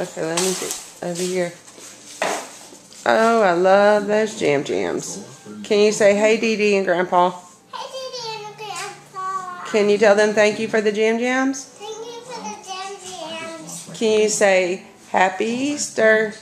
Okay, let me see. Over here. Oh, I love those jam jams. Can you say hey DeDe and Grandpa? Hey, DeDe and Grandpa. Can you tell them thank you for the jam jams? Thank you for the jam jams. Can you say happy Easter?